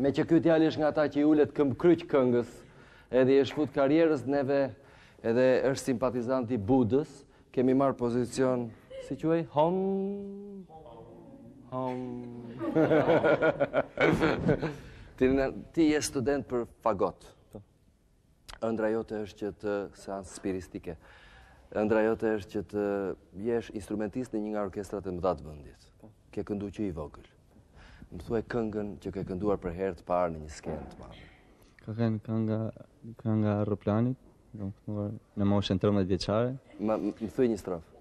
Meqë ky djali është nga ata që i ulet këmbëkryq këngës, edhe i është fut karrierës neve, edhe është simpatizant i Budës, kemi marrë pozicion, siç e, hom, hom, ti, ti je student për fagot, Ëndrra jote është që të seancë spiritike. Ëndrra jote është që të jesh instrumentist në një nga orkestrat e mëdha të vendit. Po. Ke këndu që i vogël. Më thuaj këngën që ke kënduar për herë të parë në një skenë të madhe. Ka qenë kënga kënga e aeroplanit, kam kënduar në moshën 13 vjeçare. Më thuaj një strofë.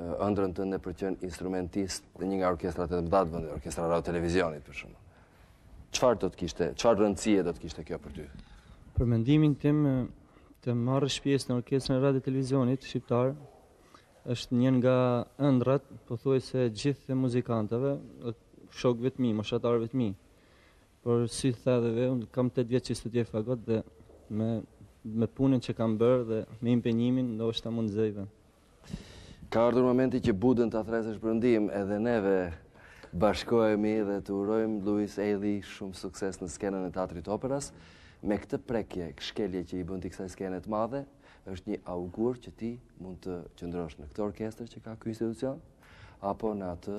ëndrën tënde për të qenë instrumentist në një nga orkestrat e mëdha të vendit, orkestra radio televizionit për shembull. Çfarë do të kishte, çfarë rëndësie do të kishte kjo për ty? Për mendimin tim të marrësh pjesë në orkestrën e radio televizionit shqiptar është një nga ëndrrat pothuajse e gjithë muzikantëve, shokëve të mi, moshatarëve të mi. Por siç thatë dhe ju unë kam 8 vjet që studioj fagot dhe me me punën që kam bërë dhe me impenjimin ndoshta mund zëjve. Ka ardhur momenti që Budën ta thërresësh për ndihmë edhe neve bashkohemi dhe të urojmë Luis Ejlli shumë sukses në skenën e Teatrit të Operas. Me këtë prekje, shkelje që i bën ti kësaj skene të madhe, është një augur që ti mund të qëndrosh në këtë orkestër që ka ky institucion apo në atë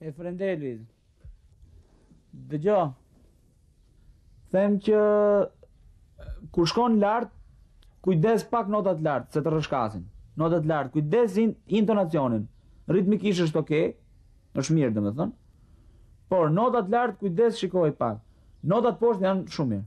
E frendelit Dhe gjo Them që Kur shkon lart Kujdes pak notat lart Se të rëshkasin Notat lart Kujdes in, intonacionin Ritmikisht është ok është mirë domethënë Por notat lart kujdes shikoji pak Notat poshtë janë shumë mirë